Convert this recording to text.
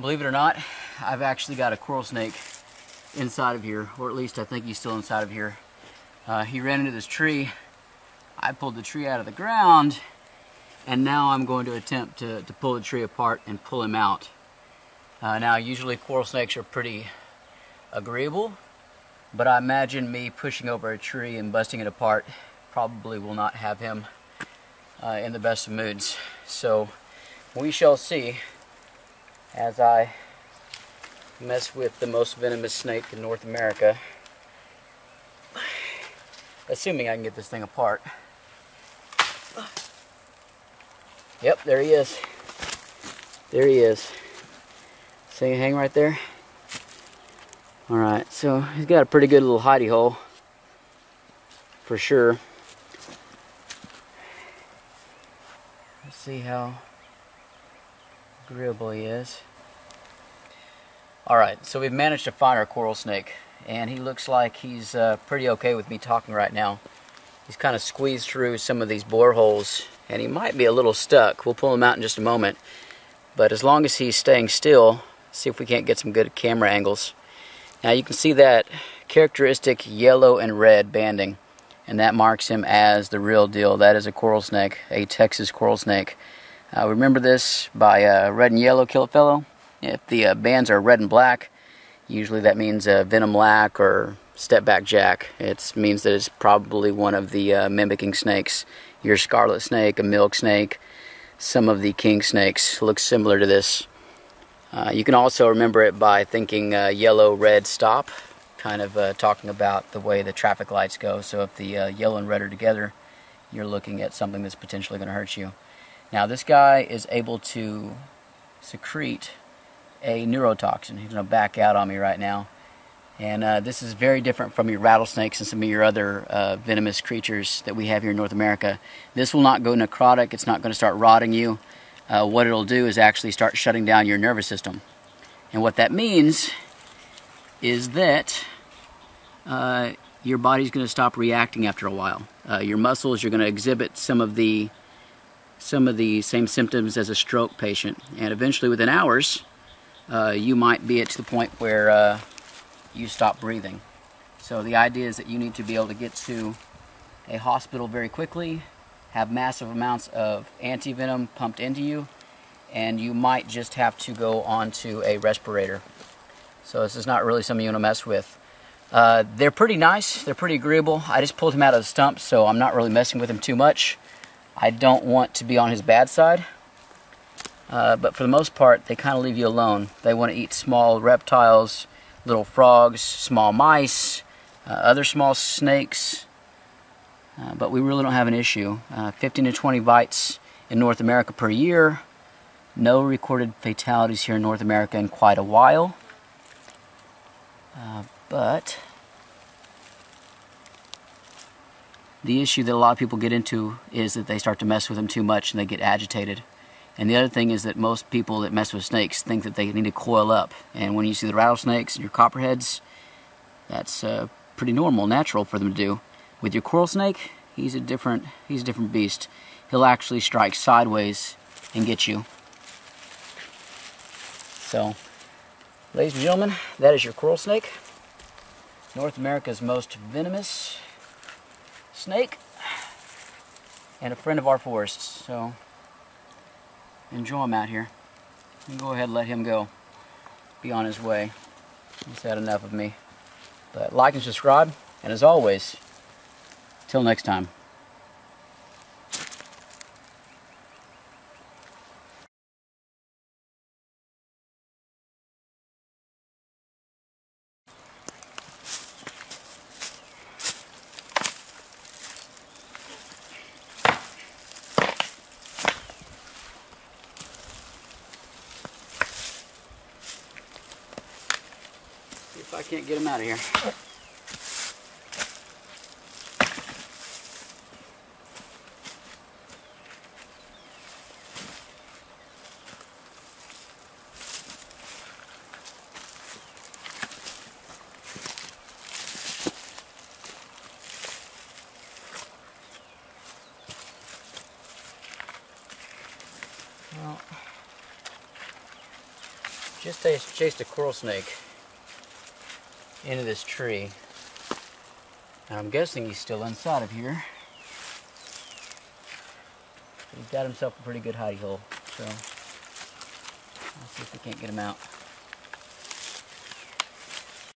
Believe it or not, I've actually got a coral snake inside of here, or at least I think he's still inside of here. Uh, he ran into this tree. I pulled the tree out of the ground, and now I'm going to attempt to, to pull the tree apart and pull him out. Uh, now, usually coral snakes are pretty agreeable, but I imagine me pushing over a tree and busting it apart probably will not have him uh, in the best of moods. So we shall see as I mess with the most venomous snake in North America. Assuming I can get this thing apart. Yep, there he is. There he is. See him hang right there? Alright, so he's got a pretty good little hidey hole. For sure. Let's see how he is. Alright, so we've managed to find our coral snake. And he looks like he's uh, pretty okay with me talking right now. He's kind of squeezed through some of these bore holes. And he might be a little stuck. We'll pull him out in just a moment. But as long as he's staying still, see if we can't get some good camera angles. Now you can see that characteristic yellow and red banding. And that marks him as the real deal. That is a coral snake, a Texas coral snake. Uh, remember this by uh, red and yellow kill a fellow. If the uh, bands are red and black, usually that means uh, venom lack or step back jack. It means that it's probably one of the uh, mimicking snakes. Your scarlet snake, a milk snake, some of the king snakes look similar to this. Uh, you can also remember it by thinking yellow, red, stop, kind of talking about the way the traffic lights go. So if the yellow and red are together, you're looking at something that's potentially going to hurt you. Now this guy is able to secrete a neurotoxin. He's going to back out on me right now. And uh, this is very different from your rattlesnakes and some of your other uh, venomous creatures that we have here in North America. This will not go necrotic. It's not going to start rotting you. Uh, what it'll do is actually start shutting down your nervous system. And what that means is that uh, your body's going to stop reacting after a while. Uh, your muscles, you're going to exhibit some of the some of the same symptoms as a stroke patient. And eventually, within hours, uh, you might be at the point where uh, you stop breathing. So the idea is that you need to be able to get to a hospital very quickly, have massive amounts of antivenom pumped into you, and you might just have to go onto a respirator. So this is not really something you want to mess with. Uh, they're pretty nice. They're pretty agreeable. I just pulled him out of the stump, so I'm not really messing with him too much. I don't want to be on his bad side. Uh, but for the most part, they kind of leave you alone. They want to eat small reptiles, little frogs, small mice, uh, other small snakes. Uh, but we really don't have an issue. Uh, 15 to 20 bites in North America per year. No recorded fatalities here in North America in quite a while. Uh, but the issue that a lot of people get into is that they start to mess with them too much and they get agitated. And the other thing is that most people that mess with snakes think that they need to coil up. And when you see the rattlesnakes and your copperheads, that's uh, pretty normal, natural for them to do. With your coral snake, he's a different he's a different beast. He'll actually strike sideways and get you. So, ladies and gentlemen, that is your coral snake. North America's most venomous snake and a friend of our forests. So enjoy him out here. And go ahead and let him go. Be on his way. He's had enough of me. But like and subscribe. And as always, till next time. if I can't get him out of here. Well, just chased a coral snake into this tree. And I'm guessing he's still inside of here. He's got himself a pretty good hidey hole. So, let's see if we can't get him out.